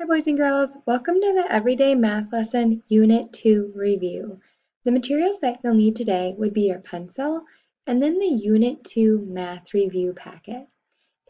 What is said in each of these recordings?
Hi boys and girls, welcome to the Everyday Math Lesson Unit 2 review. The materials that you'll need today would be your pencil and then the Unit 2 math review packet.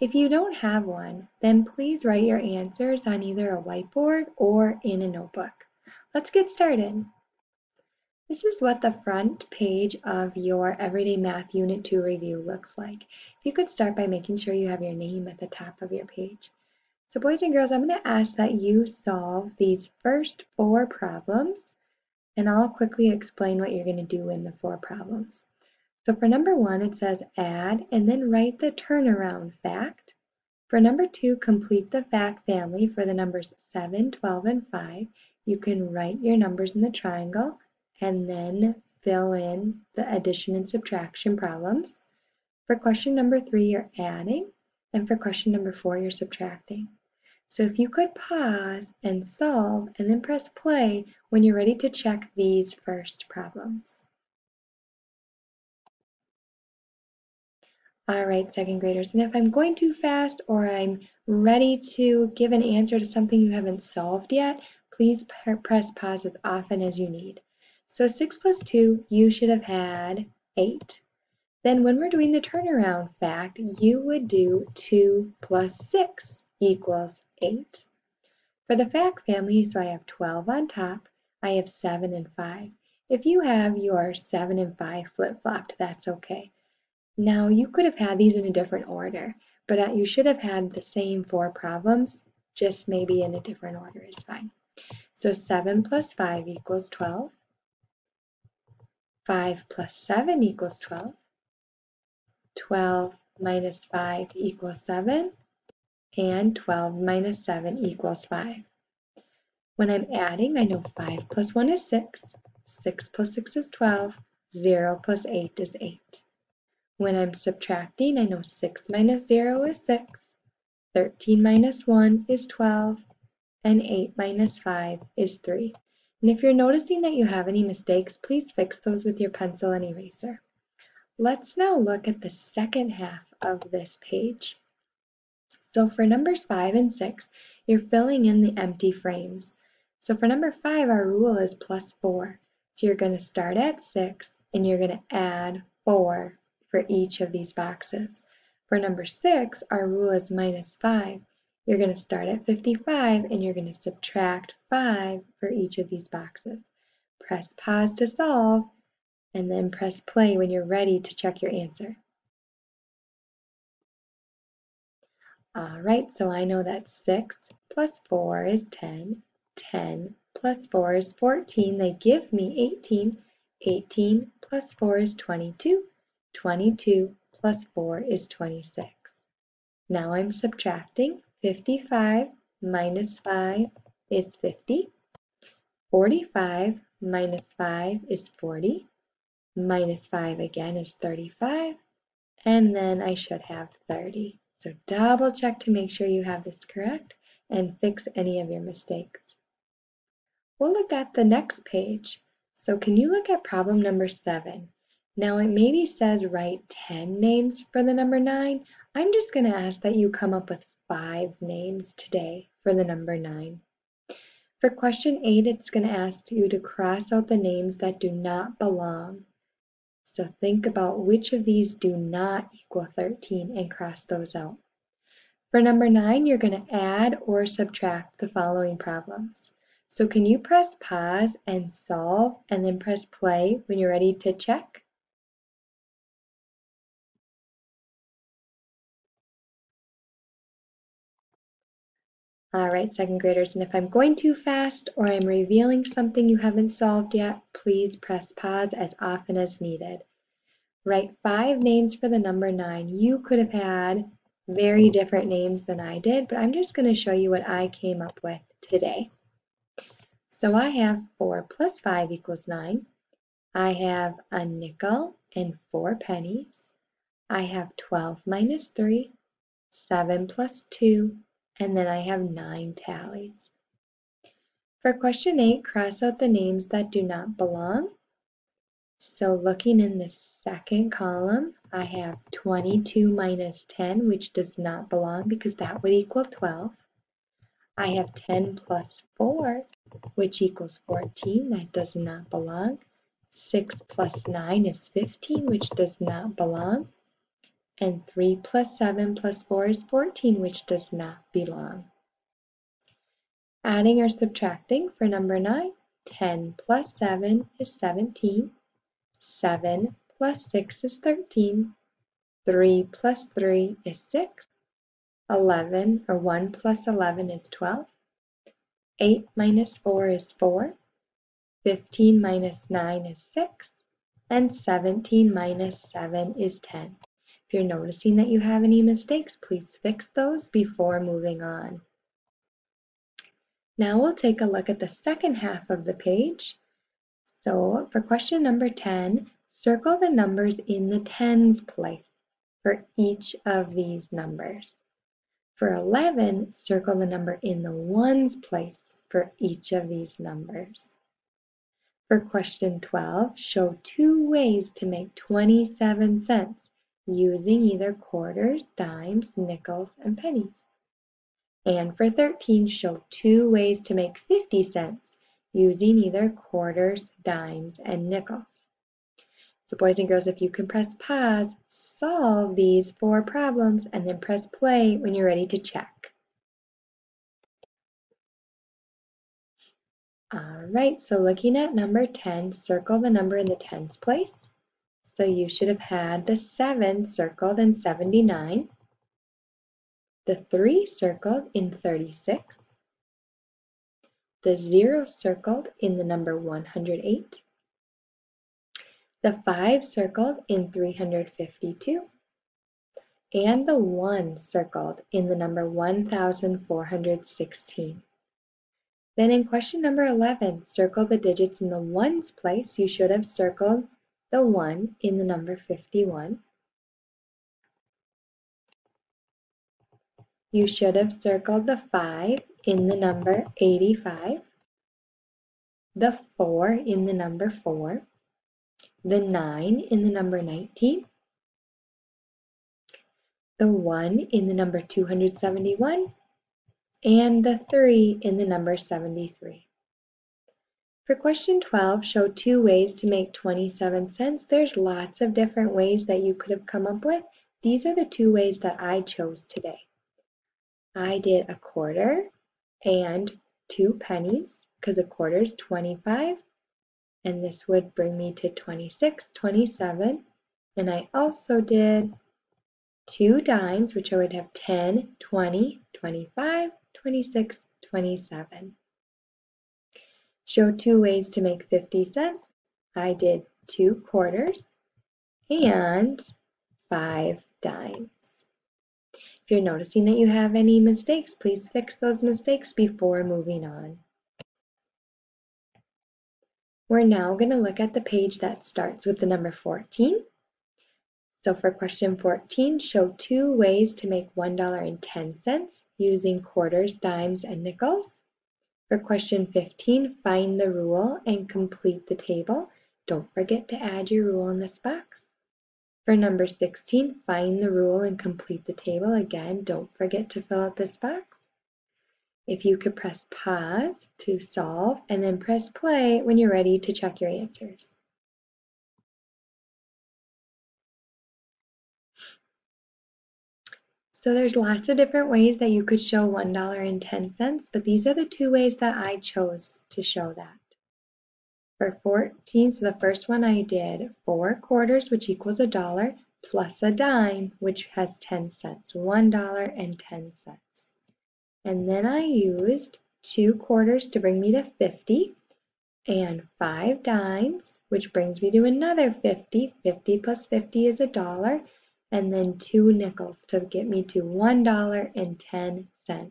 If you don't have one, then please write your answers on either a whiteboard or in a notebook. Let's get started. This is what the front page of your Everyday Math Unit 2 review looks like. If you could start by making sure you have your name at the top of your page. So boys and girls, I'm going to ask that you solve these first four problems, and I'll quickly explain what you're going to do in the four problems. So for number one, it says add and then write the turnaround fact. For number two, complete the fact family for the numbers 7, 12, and 5. You can write your numbers in the triangle and then fill in the addition and subtraction problems. For question number three, you're adding, and for question number four, you're subtracting. So if you could pause and solve and then press play when you're ready to check these first problems. All right, second graders, and if I'm going too fast or I'm ready to give an answer to something you haven't solved yet, please press pause as often as you need. So 6 plus 2, you should have had 8. Then when we're doing the turnaround fact, you would do 2 plus 6 equals 8. For the fact family, so I have 12 on top, I have 7 and 5. If you have your 7 and 5 flip-flopped, that's okay. Now, you could have had these in a different order, but uh, you should have had the same four problems, just maybe in a different order is fine. So 7 plus 5 equals 12. 5 plus 7 equals 12. 12 minus 5 equals 7 and 12 minus 7 equals 5. When I'm adding, I know 5 plus 1 is 6, 6 plus 6 is 12, 0 plus 8 is 8. When I'm subtracting, I know 6 minus 0 is 6, 13 minus 1 is 12, and 8 minus 5 is 3. And if you're noticing that you have any mistakes, please fix those with your pencil and eraser. Let's now look at the second half of this page. So for numbers 5 and 6, you're filling in the empty frames. So for number 5, our rule is plus 4. So you're going to start at 6 and you're going to add 4 for each of these boxes. For number 6, our rule is minus 5. You're going to start at 55 and you're going to subtract 5 for each of these boxes. Press pause to solve and then press play when you're ready to check your answer. All right, so I know that 6 plus 4 is 10. 10 plus 4 is 14. They give me 18. 18 plus 4 is 22. 22 plus 4 is 26. Now I'm subtracting. 55 minus 5 is 50. 45 minus 5 is 40. Minus 5 again is 35. And then I should have 30. So double check to make sure you have this correct and fix any of your mistakes. We'll look at the next page. So can you look at problem number seven? Now it maybe says write 10 names for the number nine. I'm just gonna ask that you come up with five names today for the number nine. For question eight, it's gonna ask you to cross out the names that do not belong. So think about which of these do not equal 13 and cross those out. For number 9, you're going to add or subtract the following problems. So can you press pause and solve and then press play when you're ready to check? All right, second graders, and if I'm going too fast or I'm revealing something you haven't solved yet, please press pause as often as needed. Write five names for the number nine. You could have had very different names than I did, but I'm just going to show you what I came up with today. So I have 4 plus 5 equals 9. I have a nickel and 4 pennies. I have 12 minus 3, 7 plus 2, and then I have nine tallies. For question eight, cross out the names that do not belong. So looking in the second column, I have 22 minus 10, which does not belong because that would equal 12. I have 10 plus 4, which equals 14. That does not belong. 6 plus 9 is 15, which does not belong. And 3 plus 7 plus 4 is 14, which does not belong. Adding or subtracting for number 9, 10 plus 7 is 17. 7 plus 6 is 13. 3 plus 3 is 6. 11, or 1 plus 11 is 12. 8 minus 4 is 4. 15 minus 9 is 6. And 17 minus 7 is 10. If you're noticing that you have any mistakes, please fix those before moving on. Now we'll take a look at the second half of the page. So for question number 10, circle the numbers in the tens place for each of these numbers. For 11, circle the number in the ones place for each of these numbers. For question 12, show two ways to make 27 cents using either quarters, dimes, nickels, and pennies. And for 13, show two ways to make 50 cents using either quarters, dimes, and nickels. So boys and girls, if you can press pause, solve these four problems, and then press play when you're ready to check. All right, so looking at number 10, circle the number in the tens place. So you should have had the 7 circled in 79, the 3 circled in 36, the 0 circled in the number 108, the 5 circled in 352, and the 1 circled in the number 1416. Then in question number 11, circle the digits in the ones place. You should have circled the 1 in the number 51. You should have circled the 5 in the number 85, the 4 in the number 4, the 9 in the number 19, the 1 in the number 271, and the 3 in the number 73. For question 12, show two ways to make 27 cents. There's lots of different ways that you could have come up with. These are the two ways that I chose today. I did a quarter and two pennies because a quarter is 25 and this would bring me to 26, 27. And I also did two dimes, which I would have 10, 20, 25, 26, 27. Show two ways to make 50 cents. I did two quarters and five dimes. If you're noticing that you have any mistakes, please fix those mistakes before moving on. We're now going to look at the page that starts with the number 14. So for question 14, show two ways to make $1.10 using quarters, dimes, and nickels. For question 15, find the rule and complete the table. Don't forget to add your rule in this box. For number 16, find the rule and complete the table. Again, don't forget to fill out this box. If you could press pause to solve and then press play when you're ready to check your answers. So there's lots of different ways that you could show $1.10, but these are the two ways that I chose to show that. For 14, so the first one I did 4 quarters, which equals a dollar, plus a dime, which has 10 cents, $1.10. And then I used two quarters to bring me to 50 and five dimes, which brings me to another 50. 50 plus 50 is a dollar. And then two nickels to get me to $1.10.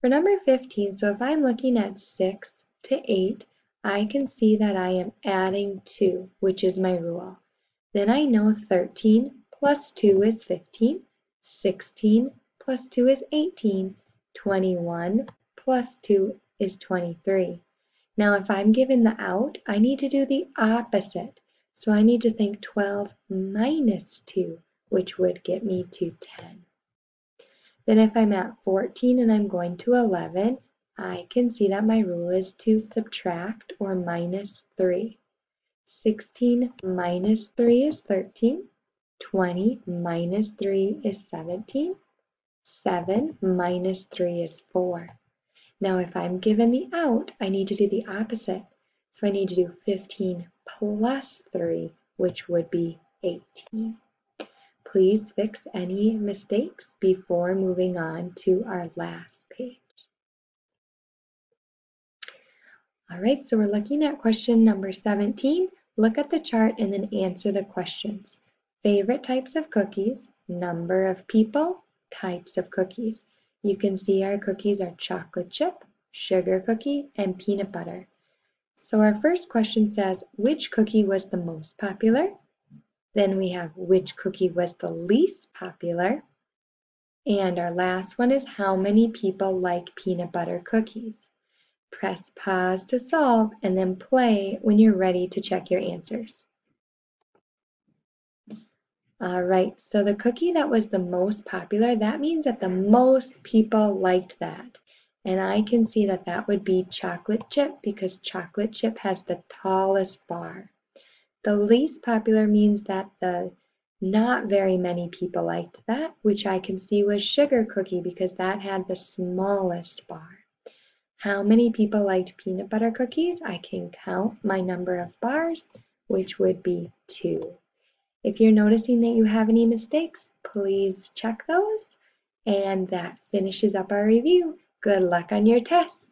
For number 15, so if I'm looking at 6 to 8, I can see that I am adding 2, which is my rule. Then I know 13 plus 2 is 15, 16 plus 2 is 18. 21 plus 2 is 23. Now if I'm given the out, I need to do the opposite. So I need to think 12 minus 2, which would get me to 10. Then if I'm at 14 and I'm going to 11, I can see that my rule is to subtract or minus 3. 16 minus 3 is 13. 20 minus 3 is 17. 7 minus 3 is 4. Now if I'm given the out, I need to do the opposite. So I need to do 15 plus 3, which would be 18. Please fix any mistakes before moving on to our last page. All right, so we're looking at question number 17. Look at the chart and then answer the questions. Favorite types of cookies, number of people, types of cookies. You can see our cookies are chocolate chip, sugar cookie, and peanut butter. So our first question says, which cookie was the most popular? Then we have which cookie was the least popular? And our last one is how many people like peanut butter cookies? Press pause to solve and then play when you're ready to check your answers. All right, so the cookie that was the most popular, that means that the most people liked that. And I can see that that would be chocolate chip because chocolate chip has the tallest bar. The least popular means that the not very many people liked that, which I can see was sugar cookie because that had the smallest bar. How many people liked peanut butter cookies? I can count my number of bars, which would be two. If you're noticing that you have any mistakes, please check those. And that finishes up our review. Good luck on your test.